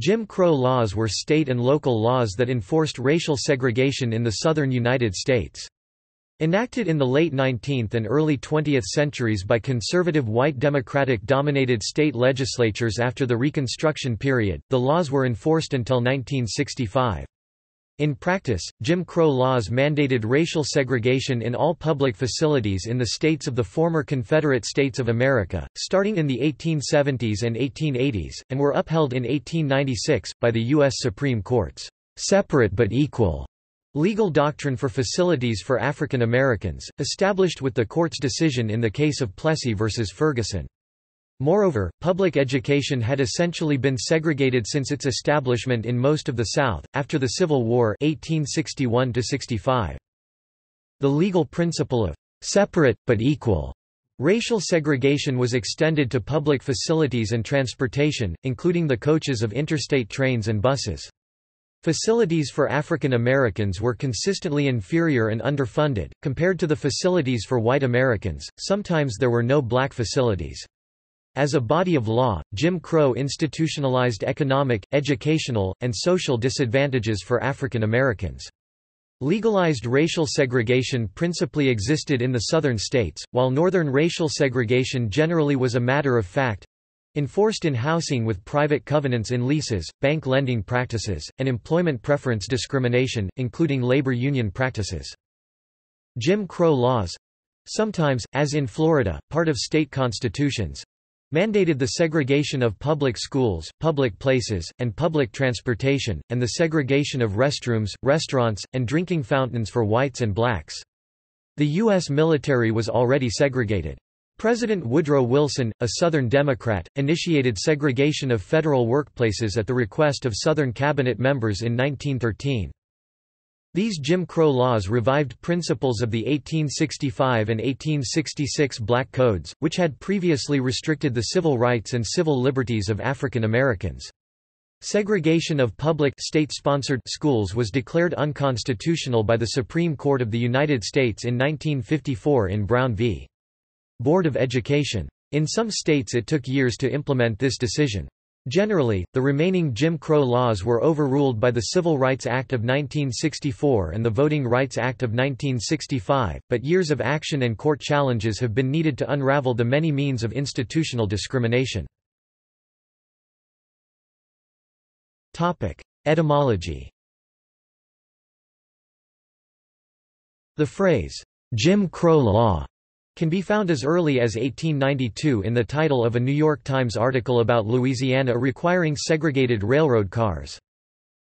Jim Crow laws were state and local laws that enforced racial segregation in the southern United States. Enacted in the late 19th and early 20th centuries by conservative white Democratic-dominated state legislatures after the Reconstruction period, the laws were enforced until 1965. In practice, Jim Crow laws mandated racial segregation in all public facilities in the states of the former Confederate States of America, starting in the 1870s and 1880s, and were upheld in 1896, by the U.S. Supreme Court's separate but equal legal doctrine for facilities for African Americans, established with the court's decision in the case of Plessy v. Ferguson. Moreover, public education had essentially been segregated since its establishment in most of the South, after the Civil War 1861 -65. The legal principle of «separate, but equal» Racial segregation was extended to public facilities and transportation, including the coaches of interstate trains and buses. Facilities for African Americans were consistently inferior and underfunded, compared to the facilities for white Americans, sometimes there were no black facilities. As a body of law, Jim Crow institutionalized economic, educational, and social disadvantages for African Americans. Legalized racial segregation principally existed in the southern states, while northern racial segregation generally was a matter of fact enforced in housing with private covenants in leases, bank lending practices, and employment preference discrimination, including labor union practices. Jim Crow laws sometimes, as in Florida, part of state constitutions, mandated the segregation of public schools, public places, and public transportation, and the segregation of restrooms, restaurants, and drinking fountains for whites and blacks. The U.S. military was already segregated. President Woodrow Wilson, a Southern Democrat, initiated segregation of federal workplaces at the request of Southern cabinet members in 1913. These Jim Crow laws revived principles of the 1865 and 1866 Black Codes, which had previously restricted the civil rights and civil liberties of African Americans. Segregation of public state-sponsored schools was declared unconstitutional by the Supreme Court of the United States in 1954 in Brown v. Board of Education. In some states it took years to implement this decision. Generally, the remaining Jim Crow laws were overruled by the Civil Rights Act of 1964 and the Voting Rights Act of 1965, but years of action and court challenges have been needed to unravel the many means of institutional discrimination. Etymology The phrase, Jim Crow Law can be found as early as 1892 in the title of a New York Times article about Louisiana requiring segregated railroad cars.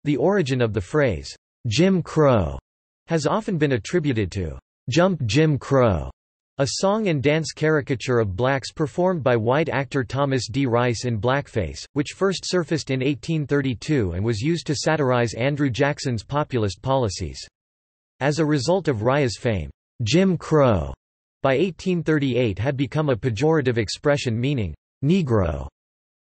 The origin of the phrase, Jim Crow, has often been attributed to Jump Jim Crow, a song and dance caricature of blacks performed by white actor Thomas D. Rice in blackface, which first surfaced in 1832 and was used to satirize Andrew Jackson's populist policies. As a result of Rice's fame, Jim Crow by 1838 had become a pejorative expression meaning, Negro.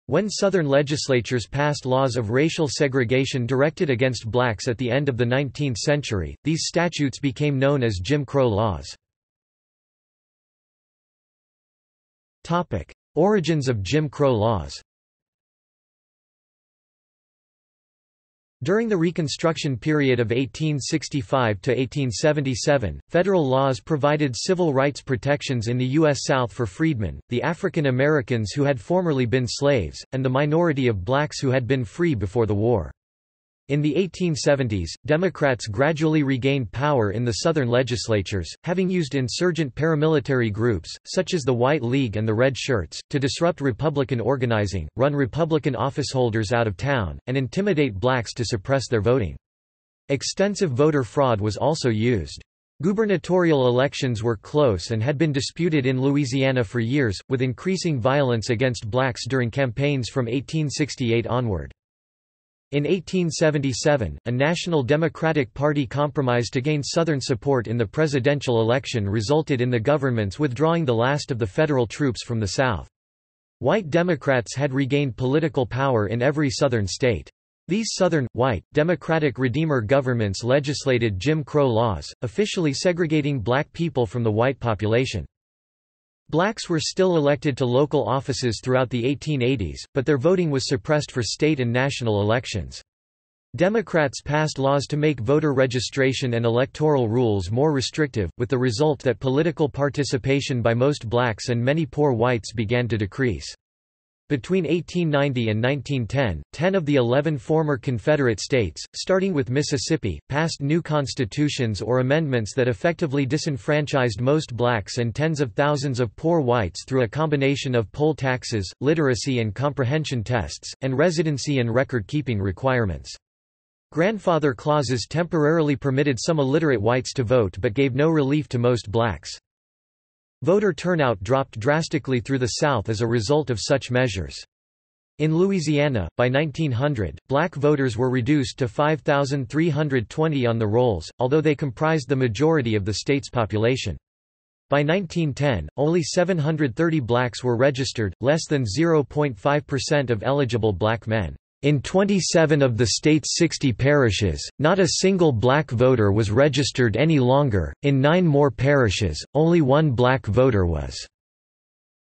When Southern legislatures passed laws of racial segregation directed against blacks at the end of the 19th century, these statutes became known as Jim Crow laws. Origins of Jim Crow laws During the Reconstruction period of 1865 to 1877, federal laws provided civil rights protections in the U.S. South for freedmen, the African Americans who had formerly been slaves, and the minority of blacks who had been free before the war. In the 1870s, Democrats gradually regained power in the Southern legislatures, having used insurgent paramilitary groups, such as the White League and the Red Shirts, to disrupt Republican organizing, run Republican officeholders out of town, and intimidate blacks to suppress their voting. Extensive voter fraud was also used. Gubernatorial elections were close and had been disputed in Louisiana for years, with increasing violence against blacks during campaigns from 1868 onward. In 1877, a National Democratic Party compromise to gain Southern support in the presidential election resulted in the government's withdrawing the last of the federal troops from the South. White Democrats had regained political power in every Southern state. These Southern, white, Democratic Redeemer governments legislated Jim Crow laws, officially segregating black people from the white population. Blacks were still elected to local offices throughout the 1880s, but their voting was suppressed for state and national elections. Democrats passed laws to make voter registration and electoral rules more restrictive, with the result that political participation by most blacks and many poor whites began to decrease. Between 1890 and 1910, 10 of the 11 former Confederate states, starting with Mississippi, passed new constitutions or amendments that effectively disenfranchised most blacks and tens of thousands of poor whites through a combination of poll taxes, literacy and comprehension tests, and residency and record-keeping requirements. Grandfather clauses temporarily permitted some illiterate whites to vote but gave no relief to most blacks. Voter turnout dropped drastically through the South as a result of such measures. In Louisiana, by 1900, black voters were reduced to 5,320 on the rolls, although they comprised the majority of the state's population. By 1910, only 730 blacks were registered, less than 0.5% of eligible black men. In 27 of the state's 60 parishes, not a single black voter was registered any longer, in nine more parishes, only one black voter was.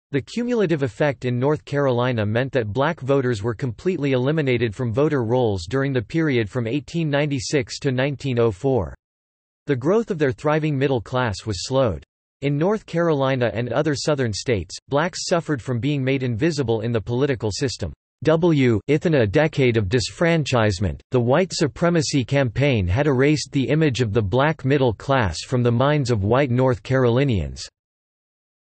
The cumulative effect in North Carolina meant that black voters were completely eliminated from voter rolls during the period from 1896 to 1904. The growth of their thriving middle class was slowed. In North Carolina and other southern states, blacks suffered from being made invisible in the political system. W. Within a decade of disfranchisement, the white supremacy campaign had erased the image of the black middle class from the minds of white North Carolinians.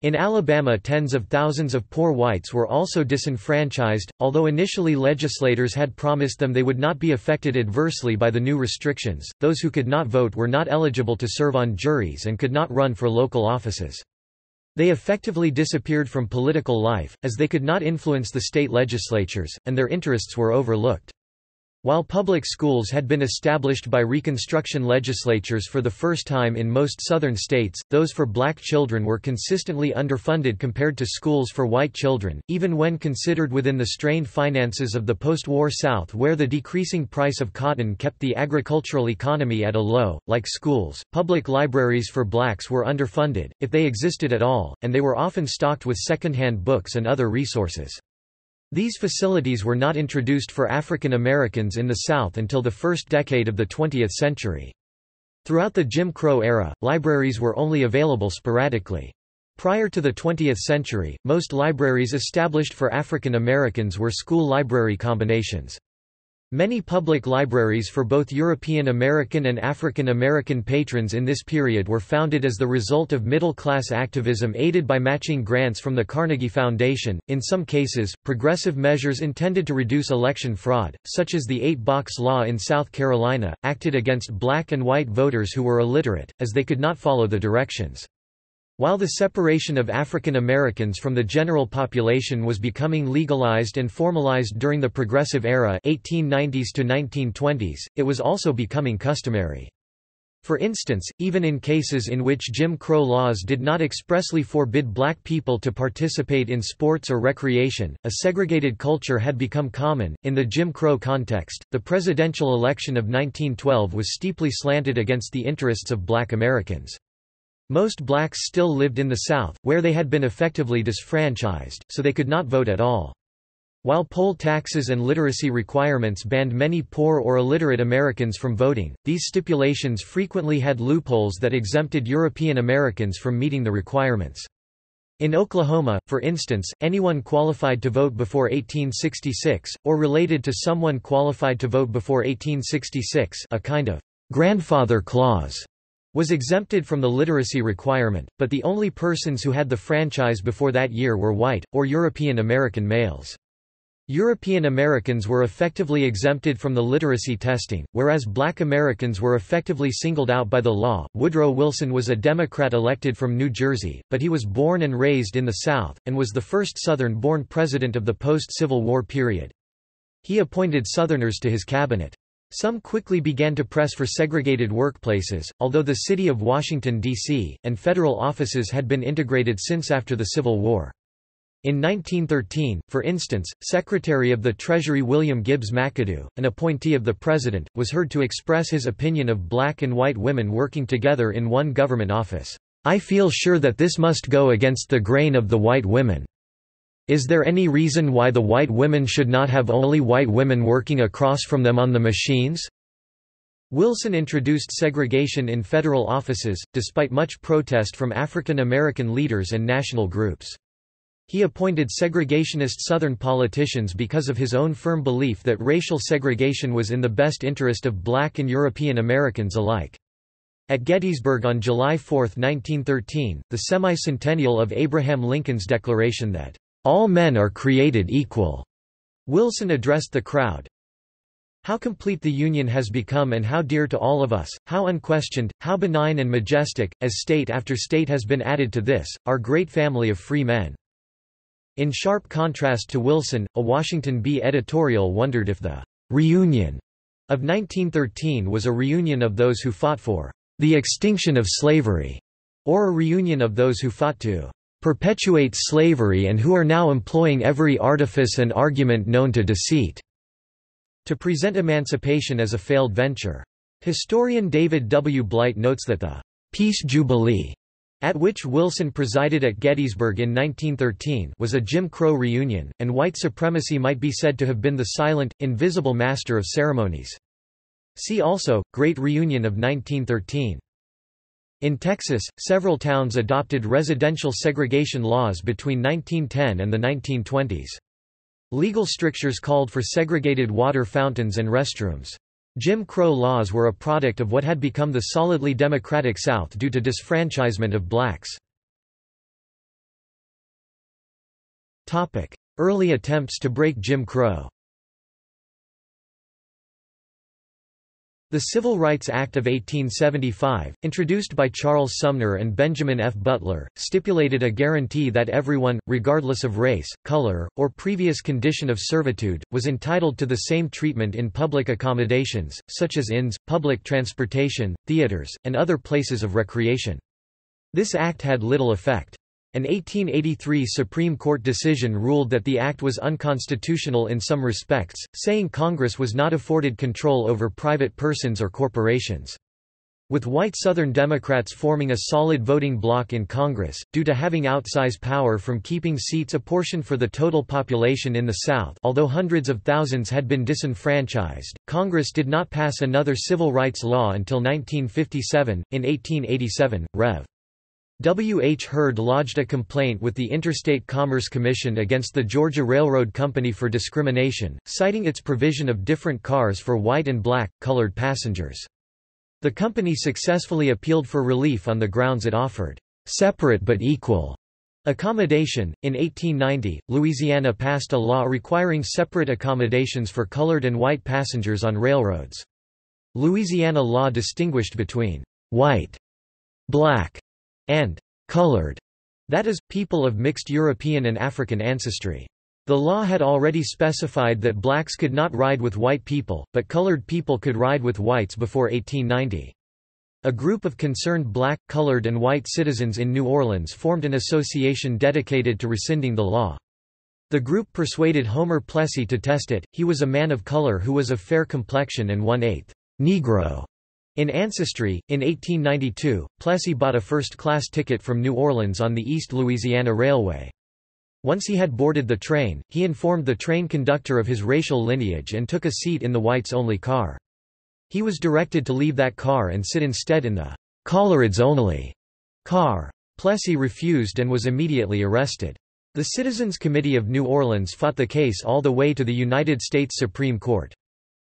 In Alabama tens of thousands of poor whites were also disenfranchised, although initially legislators had promised them they would not be affected adversely by the new restrictions, those who could not vote were not eligible to serve on juries and could not run for local offices. They effectively disappeared from political life, as they could not influence the state legislatures, and their interests were overlooked. While public schools had been established by Reconstruction legislatures for the first time in most southern states, those for black children were consistently underfunded compared to schools for white children, even when considered within the strained finances of the post-war South where the decreasing price of cotton kept the agricultural economy at a low. Like schools, public libraries for blacks were underfunded, if they existed at all, and they were often stocked with second-hand books and other resources. These facilities were not introduced for African Americans in the South until the first decade of the 20th century. Throughout the Jim Crow era, libraries were only available sporadically. Prior to the 20th century, most libraries established for African Americans were school library combinations. Many public libraries for both European American and African American patrons in this period were founded as the result of middle-class activism aided by matching grants from the Carnegie Foundation. In some cases, progressive measures intended to reduce election fraud, such as the eight-box law in South Carolina, acted against black and white voters who were illiterate, as they could not follow the directions. While the separation of African Americans from the general population was becoming legalized and formalized during the Progressive Era 1890s to 1920s, it was also becoming customary. For instance, even in cases in which Jim Crow laws did not expressly forbid black people to participate in sports or recreation, a segregated culture had become common. In the Jim Crow context, the presidential election of 1912 was steeply slanted against the interests of black Americans. Most blacks still lived in the South, where they had been effectively disfranchised, so they could not vote at all. While poll taxes and literacy requirements banned many poor or illiterate Americans from voting, these stipulations frequently had loopholes that exempted European Americans from meeting the requirements. In Oklahoma, for instance, anyone qualified to vote before 1866, or related to someone qualified to vote before 1866 a kind of grandfather clause was exempted from the literacy requirement, but the only persons who had the franchise before that year were white, or European American males. European Americans were effectively exempted from the literacy testing, whereas black Americans were effectively singled out by the law. Woodrow Wilson was a Democrat elected from New Jersey, but he was born and raised in the South, and was the first Southern born president of the post Civil War period. He appointed Southerners to his cabinet. Some quickly began to press for segregated workplaces, although the city of Washington, D.C., and federal offices had been integrated since after the Civil War. In 1913, for instance, Secretary of the Treasury William Gibbs McAdoo, an appointee of the President, was heard to express his opinion of black and white women working together in one government office. I feel sure that this must go against the grain of the white women. Is there any reason why the white women should not have only white women working across from them on the machines? Wilson introduced segregation in federal offices, despite much protest from African American leaders and national groups. He appointed segregationist Southern politicians because of his own firm belief that racial segregation was in the best interest of black and European Americans alike. At Gettysburg on July 4, 1913, the semi-centennial of Abraham Lincoln's declaration that, "...all men are created equal," Wilson addressed the crowd, how complete the Union has become and how dear to all of us, how unquestioned, how benign and majestic, as state after state has been added to this, our great family of free men. In sharp contrast to Wilson, a Washington Bee editorial wondered if the «reunion» of 1913 was a reunion of those who fought for «the extinction of slavery» or a reunion of those who fought to «perpetuate slavery and who are now employing every artifice and argument known to deceit» to present emancipation as a failed venture. Historian David W. Blight notes that the «Peace Jubilee» at which Wilson presided at Gettysburg in 1913 was a Jim Crow reunion, and white supremacy might be said to have been the silent, invisible master of ceremonies. See also, Great Reunion of 1913. In Texas, several towns adopted residential segregation laws between 1910 and the 1920s. Legal strictures called for segregated water fountains and restrooms. Jim Crow laws were a product of what had become the solidly Democratic South due to disfranchisement of blacks. Early attempts to break Jim Crow The Civil Rights Act of 1875, introduced by Charles Sumner and Benjamin F. Butler, stipulated a guarantee that everyone, regardless of race, color, or previous condition of servitude, was entitled to the same treatment in public accommodations, such as inns, public transportation, theaters, and other places of recreation. This act had little effect. An 1883 Supreme Court decision ruled that the act was unconstitutional in some respects, saying Congress was not afforded control over private persons or corporations. With white Southern Democrats forming a solid voting bloc in Congress, due to having outsize power from keeping seats apportioned for the total population in the South although hundreds of thousands had been disenfranchised, Congress did not pass another civil rights law until 1957. In 1887, Rev. W. H. Heard lodged a complaint with the Interstate Commerce Commission against the Georgia Railroad Company for discrimination, citing its provision of different cars for white and black, colored passengers. The company successfully appealed for relief on the grounds it offered separate but equal accommodation. In 1890, Louisiana passed a law requiring separate accommodations for colored and white passengers on railroads. Louisiana law distinguished between white, black, and colored, that is, people of mixed European and African ancestry. The law had already specified that blacks could not ride with white people, but colored people could ride with whites before 1890. A group of concerned black, colored and white citizens in New Orleans formed an association dedicated to rescinding the law. The group persuaded Homer Plessy to test it, he was a man of color who was of fair complexion and one-eighth Negro in Ancestry, in 1892, Plessy bought a first-class ticket from New Orleans on the East Louisiana Railway. Once he had boarded the train, he informed the train conductor of his racial lineage and took a seat in the whites-only car. He was directed to leave that car and sit instead in the colorids-only car. Plessy refused and was immediately arrested. The Citizens Committee of New Orleans fought the case all the way to the United States Supreme Court.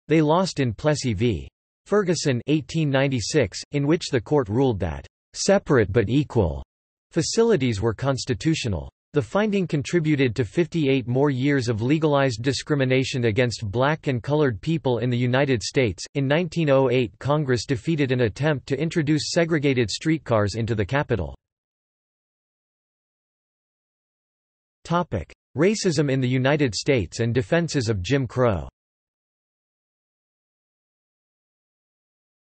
They lost in Plessy v. Ferguson 1896, in which the court ruled that separate but equal facilities were constitutional. The finding contributed to 58 more years of legalized discrimination against black and colored people in the United States. In 1908, Congress defeated an attempt to introduce segregated streetcars into the capital. Topic: Racism in the United States and defenses of Jim Crow.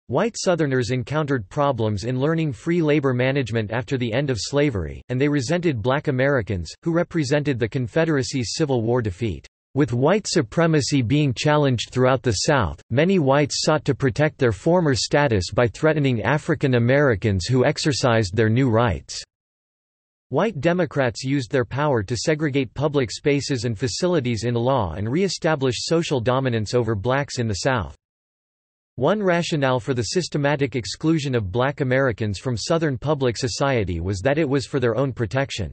White Southerners encountered problems in learning free labor management after the end of slavery, and they resented black Americans, who represented the Confederacy's Civil War defeat. With white supremacy being challenged throughout the South, many whites sought to protect their former status by threatening African Americans who exercised their new rights. White Democrats used their power to segregate public spaces and facilities in law and re-establish social dominance over blacks in the South. One rationale for the systematic exclusion of black Americans from Southern public society was that it was for their own protection.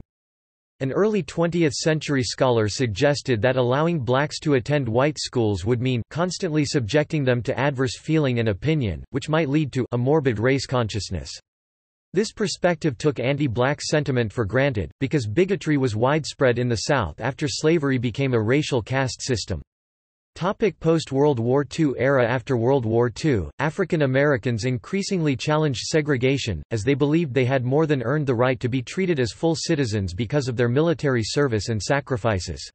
An early 20th-century scholar suggested that allowing blacks to attend white schools would mean constantly subjecting them to adverse feeling and opinion, which might lead to a morbid race consciousness. This perspective took anti-black sentiment for granted, because bigotry was widespread in the South after slavery became a racial caste system. Post-World War II era After World War II, African Americans increasingly challenged segregation, as they believed they had more than earned the right to be treated as full citizens because of their military service and sacrifices.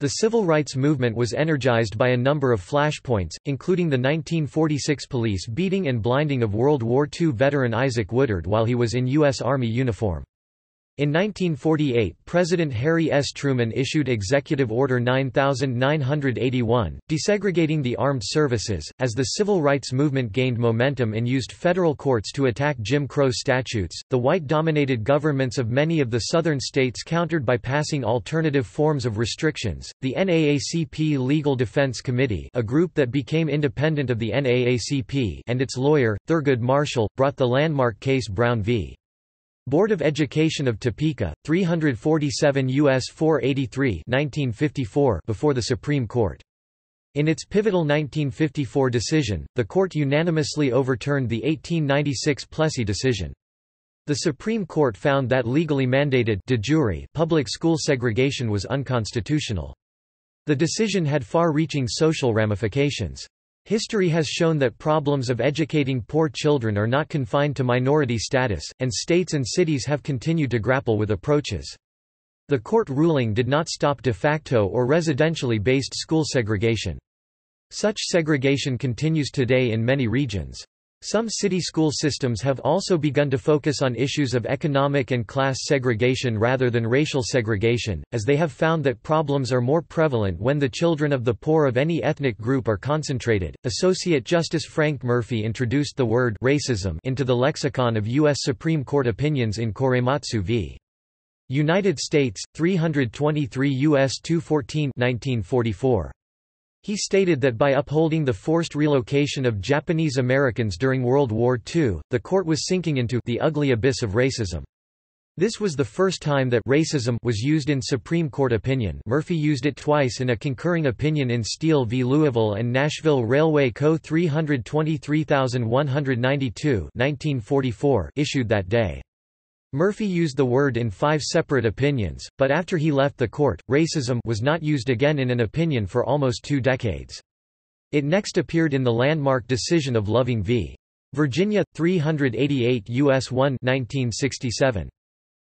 The civil rights movement was energized by a number of flashpoints, including the 1946 police beating and blinding of World War II veteran Isaac Woodard while he was in U.S. Army uniform. In 1948 President Harry S. Truman issued Executive Order 9981, desegregating the armed services, as the civil rights movement gained momentum and used federal courts to attack Jim Crow statutes. The white-dominated governments of many of the southern states countered by passing alternative forms of restrictions. The NAACP Legal Defense Committee, a group that became independent of the NAACP, and its lawyer, Thurgood Marshall, brought the landmark case Brown v. Board of Education of Topeka, 347 U.S. 483 1954 before the Supreme Court. In its pivotal 1954 decision, the court unanimously overturned the 1896 Plessy decision. The Supreme Court found that legally mandated de jure public school segregation was unconstitutional. The decision had far-reaching social ramifications. History has shown that problems of educating poor children are not confined to minority status, and states and cities have continued to grapple with approaches. The court ruling did not stop de facto or residentially based school segregation. Such segregation continues today in many regions. Some city school systems have also begun to focus on issues of economic and class segregation rather than racial segregation, as they have found that problems are more prevalent when the children of the poor of any ethnic group are concentrated. Associate Justice Frank Murphy introduced the word racism into the lexicon of U.S. Supreme Court opinions in Korematsu v. United States, 323 U.S. 214 1944. He stated that by upholding the forced relocation of Japanese Americans during World War II, the court was sinking into the ugly abyss of racism. This was the first time that racism was used in Supreme Court opinion Murphy used it twice in a concurring opinion in Steele v. Louisville and Nashville Railway Co. 323192 issued that day. Murphy used the word in five separate opinions, but after he left the court, racism was not used again in an opinion for almost two decades. It next appeared in the landmark decision of Loving v. Virginia, 388 U.S. 1 1967.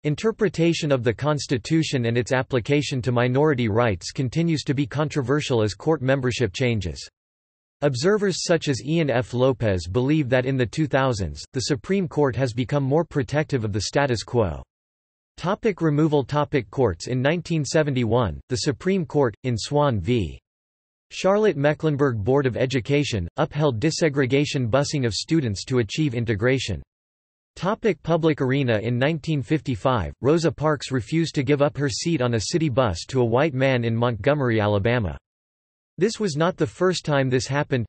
Interpretation of the Constitution and its application to minority rights continues to be controversial as court membership changes. Observers such as Ian F. Lopez believe that in the 2000s, the Supreme Court has become more protective of the status quo. Topic removal topic Courts In 1971, the Supreme Court, in Swann v. Charlotte-Mecklenburg Board of Education, upheld desegregation busing of students to achieve integration. Topic public arena In 1955, Rosa Parks refused to give up her seat on a city bus to a white man in Montgomery, Alabama. This was not the first time this happened.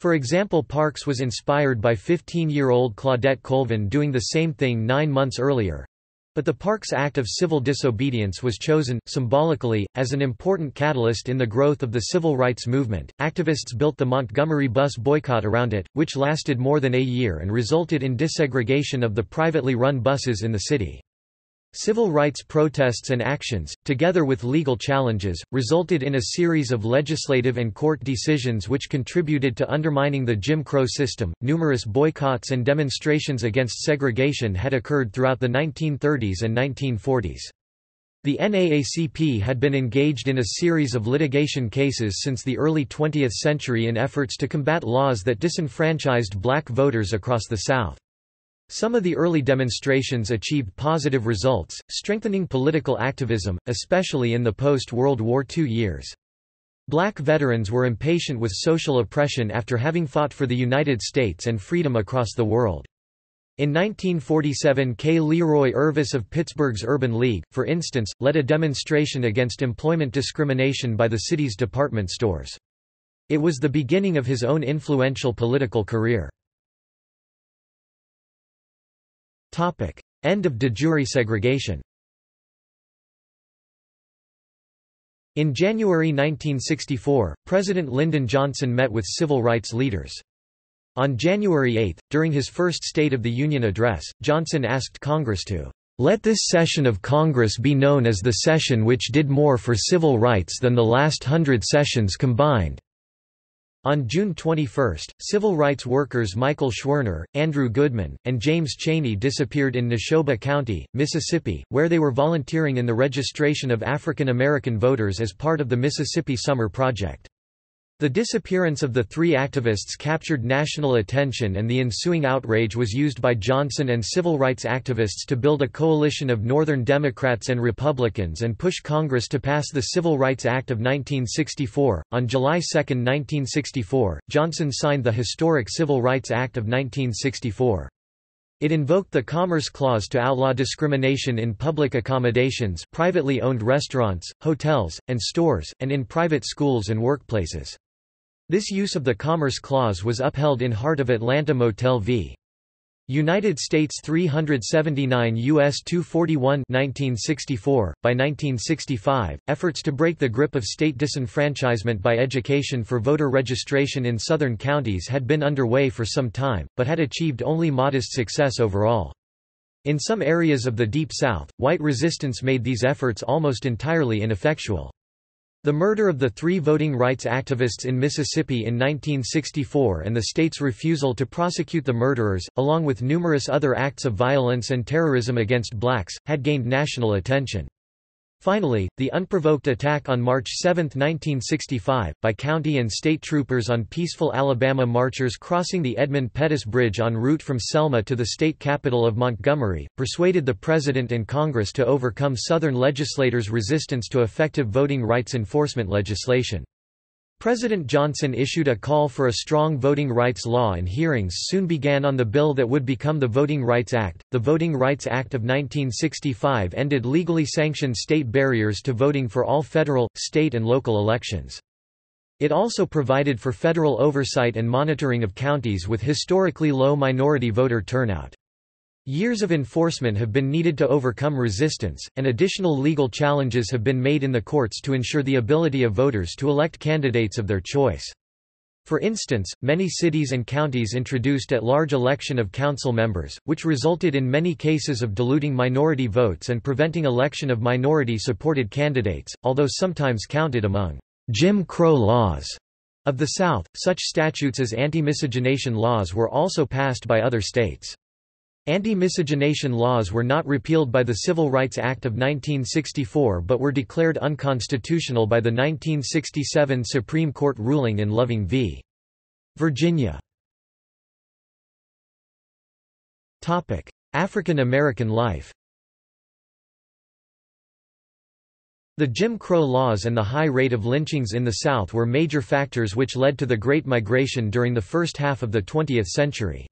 For example Parks was inspired by 15-year-old Claudette Colvin doing the same thing nine months earlier. But the Parks Act of Civil Disobedience was chosen, symbolically, as an important catalyst in the growth of the civil rights movement. Activists built the Montgomery bus boycott around it, which lasted more than a year and resulted in desegregation of the privately run buses in the city. Civil rights protests and actions, together with legal challenges, resulted in a series of legislative and court decisions which contributed to undermining the Jim Crow system. Numerous boycotts and demonstrations against segregation had occurred throughout the 1930s and 1940s. The NAACP had been engaged in a series of litigation cases since the early 20th century in efforts to combat laws that disenfranchised black voters across the South. Some of the early demonstrations achieved positive results, strengthening political activism, especially in the post-World War II years. Black veterans were impatient with social oppression after having fought for the United States and freedom across the world. In 1947 K. Leroy Irvis of Pittsburgh's Urban League, for instance, led a demonstration against employment discrimination by the city's department stores. It was the beginning of his own influential political career. End of de jure segregation In January 1964, President Lyndon Johnson met with civil rights leaders. On January 8, during his first State of the Union address, Johnson asked Congress to let this session of Congress be known as the session which did more for civil rights than the last hundred sessions combined. On June 21, civil rights workers Michael Schwerner, Andrew Goodman, and James Chaney disappeared in Neshoba County, Mississippi, where they were volunteering in the registration of African American voters as part of the Mississippi Summer Project. The disappearance of the three activists captured national attention and the ensuing outrage was used by Johnson and civil rights activists to build a coalition of Northern Democrats and Republicans and push Congress to pass the Civil Rights Act of 1964. On July 2, 1964, Johnson signed the historic Civil Rights Act of 1964. It invoked the Commerce Clause to outlaw discrimination in public accommodations privately owned restaurants, hotels, and stores, and in private schools and workplaces. This use of the Commerce Clause was upheld in Heart of Atlanta Motel v. United States 379 U.S. 241 1964. By 1965, efforts to break the grip of state disenfranchisement by education for voter registration in southern counties had been underway for some time, but had achieved only modest success overall. In some areas of the Deep South, white resistance made these efforts almost entirely ineffectual. The murder of the three voting rights activists in Mississippi in 1964 and the state's refusal to prosecute the murderers, along with numerous other acts of violence and terrorism against blacks, had gained national attention. Finally, the unprovoked attack on March 7, 1965, by county and state troopers on peaceful Alabama marchers crossing the Edmund Pettus Bridge en route from Selma to the state capital of Montgomery, persuaded the President and Congress to overcome Southern legislators' resistance to effective voting rights enforcement legislation. President Johnson issued a call for a strong voting rights law and hearings soon began on the bill that would become the Voting Rights Act. The Voting Rights Act of 1965 ended legally sanctioned state barriers to voting for all federal, state and local elections. It also provided for federal oversight and monitoring of counties with historically low minority voter turnout. Years of enforcement have been needed to overcome resistance, and additional legal challenges have been made in the courts to ensure the ability of voters to elect candidates of their choice. For instance, many cities and counties introduced at-large election of council members, which resulted in many cases of diluting minority votes and preventing election of minority-supported candidates, although sometimes counted among Jim Crow laws of the South. Such statutes as anti-miscegenation laws were also passed by other states. Anti-miscegenation laws were not repealed by the Civil Rights Act of 1964 but were declared unconstitutional by the 1967 Supreme Court ruling in Loving v. Virginia. African American life The Jim Crow laws and the high rate of lynchings in the South were major factors which led to the Great Migration during the first half of the 20th century.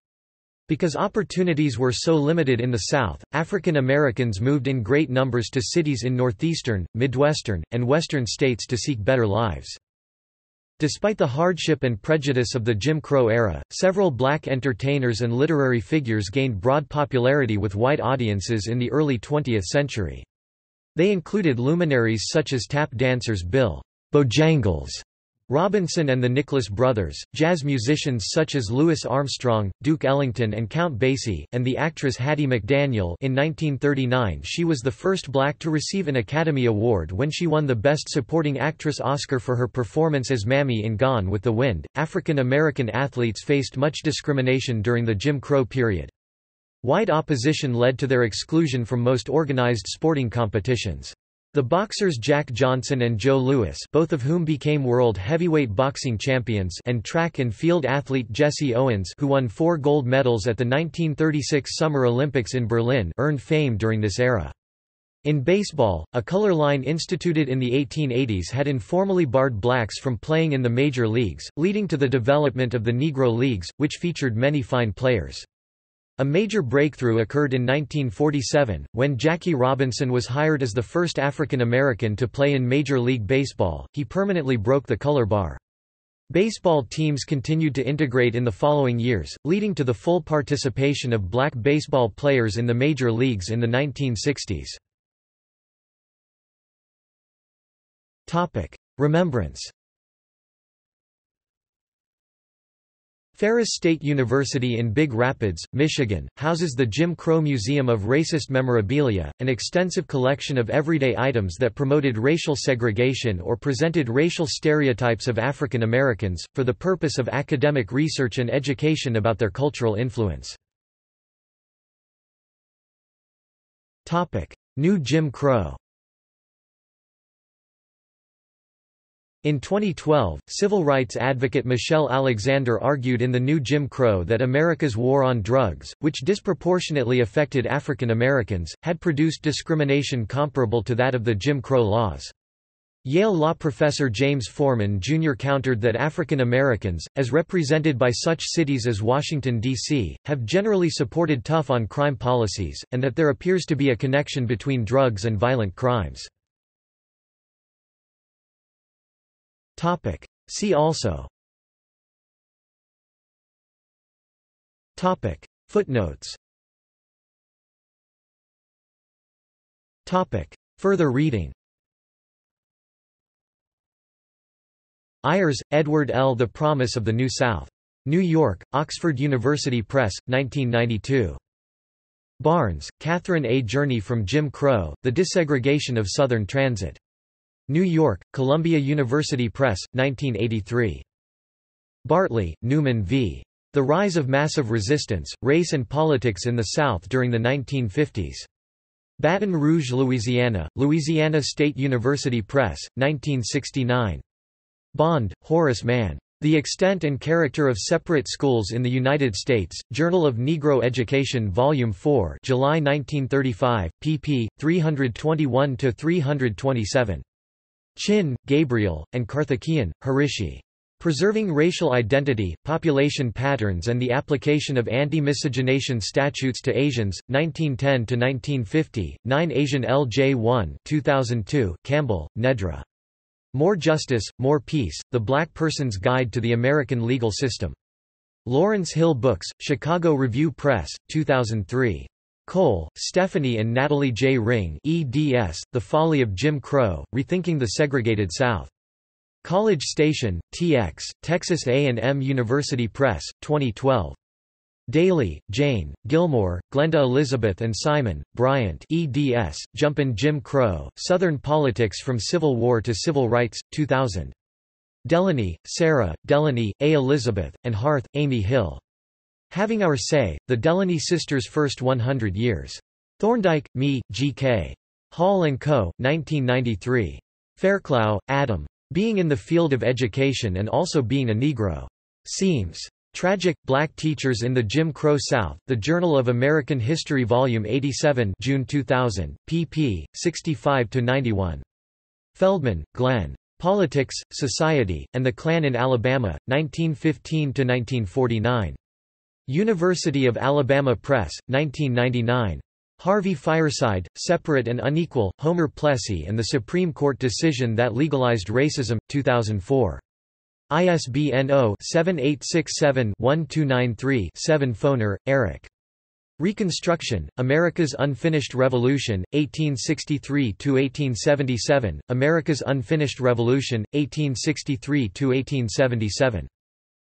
Because opportunities were so limited in the South, African Americans moved in great numbers to cities in northeastern, midwestern, and western states to seek better lives. Despite the hardship and prejudice of the Jim Crow era, several black entertainers and literary figures gained broad popularity with white audiences in the early 20th century. They included luminaries such as tap dancers Bill Bojangles Robinson and the Nicholas Brothers, jazz musicians such as Louis Armstrong, Duke Ellington and Count Basie, and the actress Hattie McDaniel in 1939 she was the first black to receive an Academy Award when she won the Best Supporting Actress Oscar for her performance as Mammy in Gone with the Wind. African American athletes faced much discrimination during the Jim Crow period. White opposition led to their exclusion from most organized sporting competitions. The boxers Jack Johnson and Joe Louis both of whom became world heavyweight boxing champions and track and field athlete Jesse Owens who won four gold medals at the 1936 Summer Olympics in Berlin earned fame during this era. In baseball, a color line instituted in the 1880s had informally barred blacks from playing in the major leagues, leading to the development of the Negro Leagues, which featured many fine players. A major breakthrough occurred in 1947, when Jackie Robinson was hired as the first African American to play in Major League Baseball, he permanently broke the color bar. Baseball teams continued to integrate in the following years, leading to the full participation of black baseball players in the major leagues in the 1960s. Topic: Remembrance. Ferris State University in Big Rapids, Michigan, houses the Jim Crow Museum of Racist Memorabilia, an extensive collection of everyday items that promoted racial segregation or presented racial stereotypes of African Americans, for the purpose of academic research and education about their cultural influence. New Jim Crow In 2012, civil rights advocate Michelle Alexander argued in The New Jim Crow that America's war on drugs, which disproportionately affected African Americans, had produced discrimination comparable to that of the Jim Crow laws. Yale law professor James Forman Jr. countered that African Americans, as represented by such cities as Washington, D.C., have generally supported tough on crime policies, and that there appears to be a connection between drugs and violent crimes. Topic. See also Topic. Footnotes Topic. Further reading Ayers, Edward L. The Promise of the New South. New York, Oxford University Press, 1992. Barnes, Catherine A. Journey from Jim Crow, The Desegregation of Southern Transit. New York, Columbia University Press, 1983. Bartley, Numan v. The Rise of Massive Resistance, Race and Politics in the South During the 1950s. Baton Rouge, Louisiana, Louisiana State University Press, 1969. Bond, Horace Mann. The Extent and Character of Separate Schools in the United States, Journal of Negro Education Volume 4 July 1935, pp. 321–327. Chin, Gabriel, and Karthikeyan, Hrishi. Preserving Racial Identity, Population Patterns and the Application of Anti-Miscegenation Statutes to Asians, 1910–1950, 9 Asian L.J. 1 2002, Campbell, Nedra. More Justice, More Peace, The Black Person's Guide to the American Legal System. Lawrence Hill Books, Chicago Review Press, 2003. Cole, Stephanie and Natalie J. Ring eds, The Folly of Jim Crow, Rethinking the Segregated South. College Station, TX, Texas A&M University Press, 2012. Dailey, Jane, Gilmore, Glenda Elizabeth and Simon, Bryant eds, Jumpin' Jim Crow, Southern Politics from Civil War to Civil Rights, 2000. Delany, Sarah, Delany, A. Elizabeth, and Hearth, Amy Hill. Having Our Say, The Delany Sisters' First 100 Years. Thorndike, Me, G.K. Hall & Co., 1993. Fairclough, Adam. Being in the Field of Education and Also Being a Negro. Seems. Tragic, Black Teachers in the Jim Crow South, The Journal of American History Volume 87 June 2000, pp. 65–91. Feldman, Glenn. Politics, Society, and the Klan in Alabama, 1915–1949. University of Alabama Press, 1999. Harvey Fireside, Separate and Unequal, Homer Plessy and the Supreme Court Decision That Legalized Racism, 2004. ISBN 0-7867-1293-7 Foner, Eric. Reconstruction, America's Unfinished Revolution, 1863–1877, America's Unfinished Revolution, 1863–1877.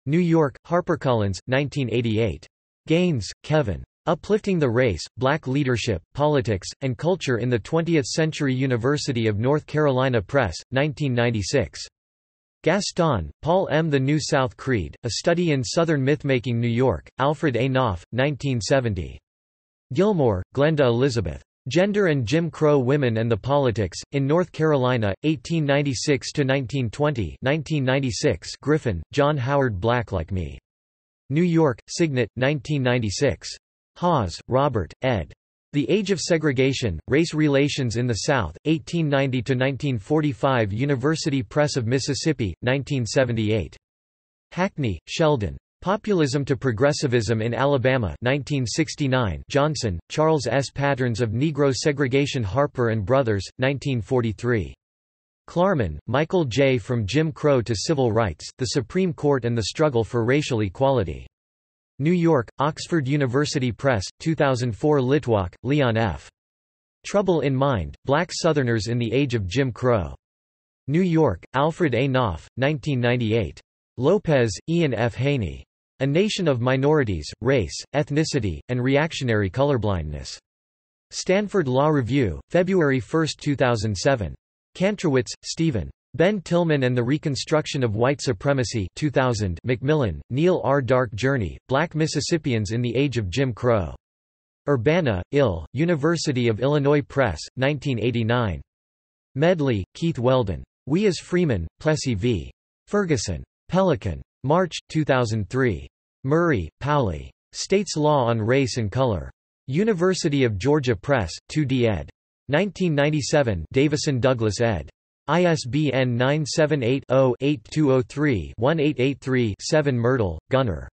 New York, HarperCollins, 1988. Gaines, Kevin. Uplifting the Race, Black Leadership, Politics, and Culture in the Twentieth Century University of North Carolina Press, 1996. Gaston, Paul M. The New South Creed, A Study in Southern Mythmaking New York, Alfred A. Knopf, 1970. Gilmore, Glenda Elizabeth. Gender and Jim Crow Women and the Politics, in North Carolina, 1896–1920 1996 Griffin, John Howard Black Like Me. New York, Signet, 1996. Haws, Robert, ed. The Age of Segregation, Race Relations in the South, 1890–1945 University Press of Mississippi, 1978. Hackney, Sheldon. Populism to Progressivism in Alabama 1969 Johnson, Charles S. Patterns of Negro Segregation Harper and Brothers, 1943. Klarman, Michael J. From Jim Crow to Civil Rights, The Supreme Court and the Struggle for Racial Equality. New York, Oxford University Press, 2004 Litwack, Leon F. Trouble in Mind, Black Southerners in the Age of Jim Crow. New York, Alfred A. Knopf, 1998. Lopez, Ian F. Haney. A Nation of Minorities, Race, Ethnicity, and Reactionary Colorblindness. Stanford Law Review, February 1, 2007. Kantrowitz, Stephen. Ben Tillman and the Reconstruction of White Supremacy 2000 Macmillan, Neil R. Dark Journey, Black Mississippians in the Age of Jim Crow. Urbana, Ill, University of Illinois Press, 1989. Medley, Keith Weldon. We as Freemen, Plessy v. Ferguson. Pelican. March, 2003. Murray, Pauli. States Law on Race and Color. University of Georgia Press, 2d ed. 1997 Davison Douglas ed. ISBN 978-0-8203-1883-7 Myrdal, Gunnar.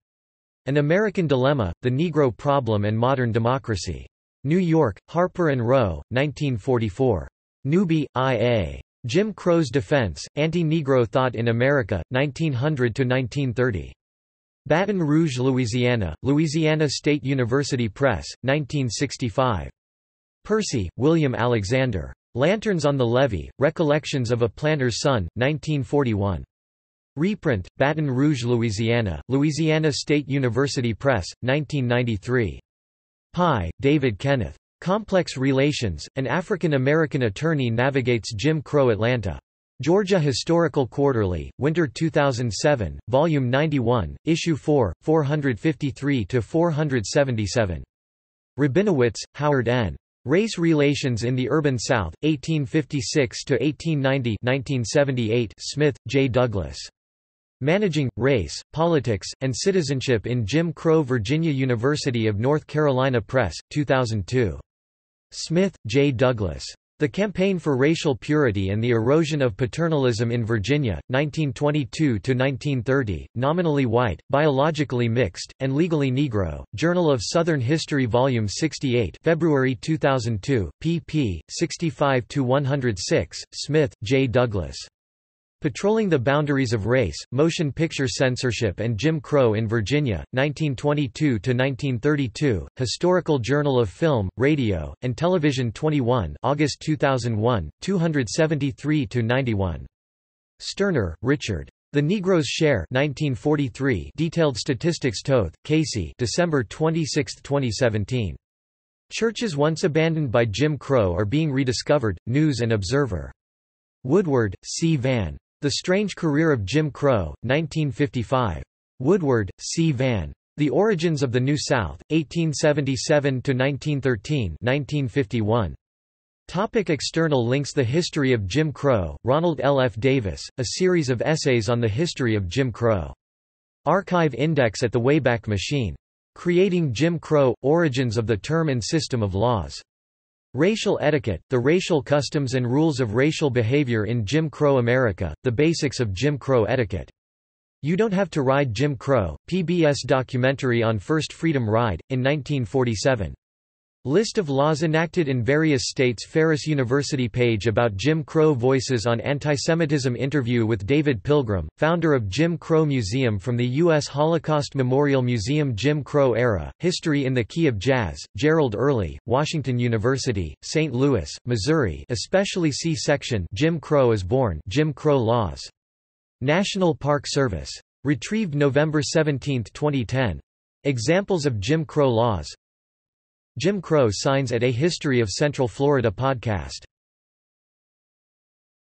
An American Dilemma, The Negro Problem and Modern Democracy. New York, Harper & Row, 1944. Newby, I.A. Jim Crow's Defense, Anti-Negro Thought in America, 1900–1930. Baton Rouge, Louisiana, Louisiana State University Press, 1965. Percy, William Alexander. Lanterns on the Levee, Recollections of a Planter's Son, 1941. Reprint, Baton Rouge, Louisiana, Louisiana State University Press, 1993. Pye, David Kenneth. Complex Relations, An African American Attorney Navigates Jim Crow Atlanta. Georgia Historical Quarterly, Winter 2007, Volume 91, Issue 4, 453–477. Rabinowitz, Howard N. Race Relations in the Urban South, 1856–1890 1978 Smith, J. Douglas. Managing, Race, Politics, and Citizenship in Jim Crow Virginia University of North Carolina Press, 2002. Smith, J. Douglas. The Campaign for Racial Purity and the Erosion of Paternalism in Virginia, 1922–1930, nominally white, biologically mixed, and legally Negro, Journal of Southern History Vol. 68 February 2002, pp. 65–106, Smith, J. Douglas. Patrolling the Boundaries of Race, Motion Picture Censorship and Jim Crow in Virginia, 1922–1932, Historical Journal of Film, Radio, and Television 21 August 2001, 273–91. Sterner, Richard. The Negro's Share 1943 Detailed Statistics Toth, Casey December 26, 2017. Churches once abandoned by Jim Crow are being rediscovered, News and Observer. Woodward, C. Van. The Strange Career of Jim Crow, 1955. Woodward, C. Van. The Origins of the New South, 1877–1913 1951. Topic external links The History of Jim Crow, Ronald L. F. Davis, a series of essays on the history of Jim Crow. Archive Index at the Wayback Machine. Creating Jim Crow – Origins of the Term and System of Laws. Racial etiquette, the racial customs and rules of racial behavior in Jim Crow America, the basics of Jim Crow etiquette. You Don't Have to Ride Jim Crow, PBS documentary on First Freedom Ride, in 1947. List of laws enacted in various states Ferris University page about Jim Crow Voices on Antisemitism Interview with David Pilgrim, founder of Jim Crow Museum from the U.S. Holocaust Memorial Museum Jim Crow Era, History in the Key of Jazz, Gerald Early, Washington University, St. Louis, Missouri especially C section Jim Crow is Born Jim Crow Laws. National Park Service. Retrieved November 17, 2010. Examples of Jim Crow laws Jim Crow signs at A History of Central Florida podcast